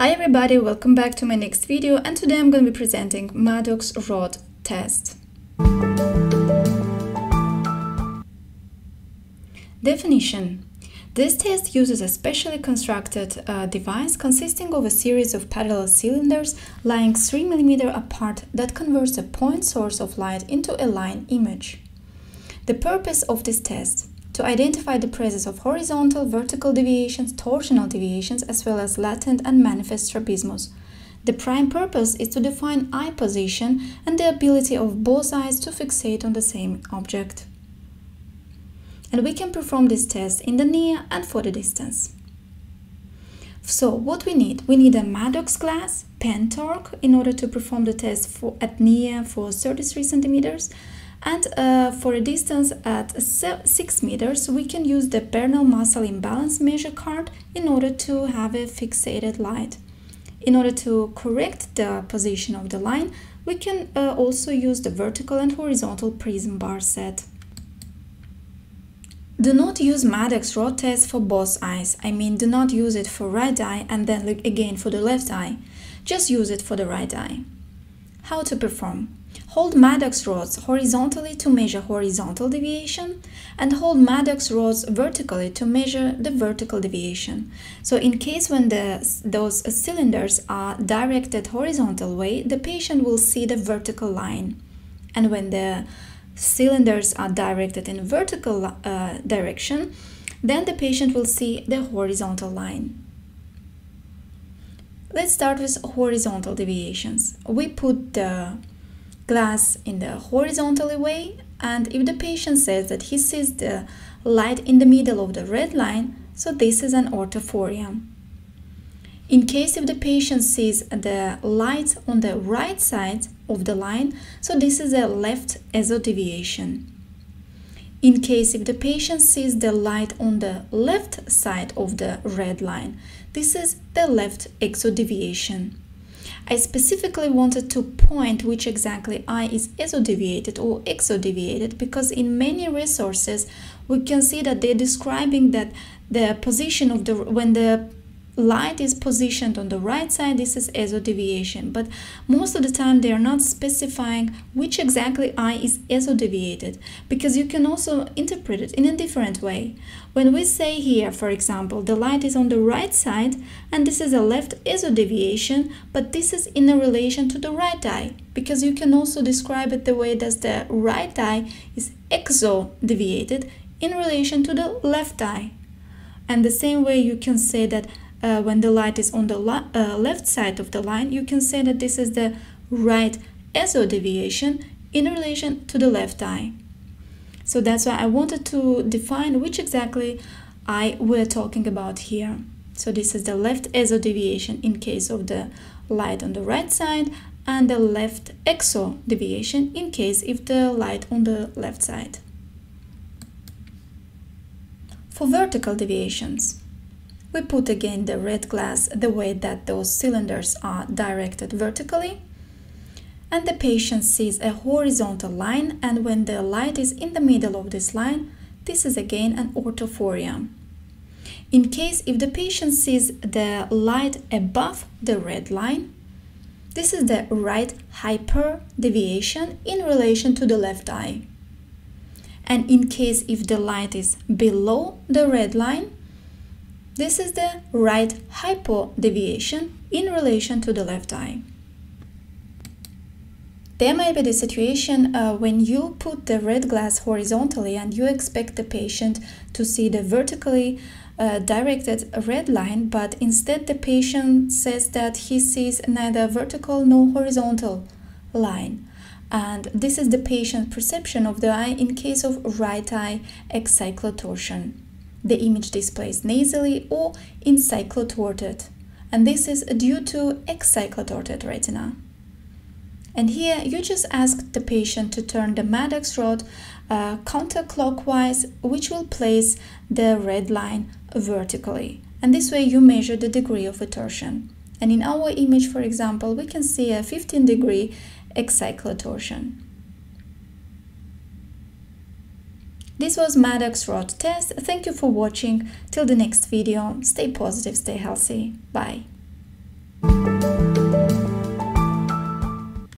Hi everybody, welcome back to my next video and today I'm going to be presenting Maddox rod test. Definition This test uses a specially constructed uh, device consisting of a series of parallel cylinders lying 3 mm apart that converts a point source of light into a line image. The purpose of this test to identify the presence of horizontal, vertical deviations, torsional deviations, as well as latent and manifest strabismus. The prime purpose is to define eye position and the ability of both eyes to fixate on the same object. And we can perform this test in the near and for the distance. So what we need? We need a Maddox glass, pen torch, in order to perform the test for, at near for 33 centimeters and uh, for a distance at 6 meters we can use the Bernell muscle imbalance measure card in order to have a fixated light. In order to correct the position of the line we can uh, also use the vertical and horizontal prism bar set. Do not use Maddox rod test for both eyes, I mean do not use it for right eye and then look again for the left eye, just use it for the right eye. How to perform? Hold Maddox rods horizontally to measure horizontal deviation and hold Maddox rods vertically to measure the vertical deviation. So in case when the, those cylinders are directed horizontal way, the patient will see the vertical line. And when the cylinders are directed in vertical uh, direction, then the patient will see the horizontal line. Let's start with horizontal deviations. We put the glass in the horizontally way and if the patient says that he sees the light in the middle of the red line, so this is an orthophoria. In case if the patient sees the light on the right side of the line, so this is a left exodeviation. In case if the patient sees the light on the left side of the red line, this is the left esodeviation. I specifically wanted to point which exactly eye is esodeviated or exodeviated because in many resources we can see that they're describing that the position of the when the light is positioned on the right side this is exodeviation but most of the time they are not specifying which exactly eye is exodeviated because you can also interpret it in a different way. When we say here for example the light is on the right side and this is a left exodeviation but this is in a relation to the right eye because you can also describe it the way that the right eye is exodeviated in relation to the left eye. And the same way you can say that uh, when the light is on the uh, left side of the line, you can say that this is the right esodeviation in relation to the left eye. So that's why I wanted to define which exactly eye we're talking about here. So this is the left exodeviation in case of the light on the right side and the left eso deviation in case if the light on the left side. For vertical deviations, we put again the red glass the way that those cylinders are directed vertically and the patient sees a horizontal line and when the light is in the middle of this line this is again an orthophoria. In case if the patient sees the light above the red line this is the right hyper deviation in relation to the left eye. And in case if the light is below the red line this is the right hypodeviation in relation to the left eye. There may be the situation uh, when you put the red glass horizontally and you expect the patient to see the vertically uh, directed red line, but instead the patient says that he sees neither vertical nor horizontal line. And this is the patient perception of the eye in case of right eye excyclotorsion the image displays nasally or incyclotorted, and this is due to excyclotorted retina. And here you just ask the patient to turn the Maddox rod uh, counterclockwise, which will place the red line vertically. And this way you measure the degree of torsion. And in our image, for example, we can see a 15 degree excyclotorsion. This was Maddox Rod test. Thank you for watching. Till the next video, stay positive, stay healthy. Bye.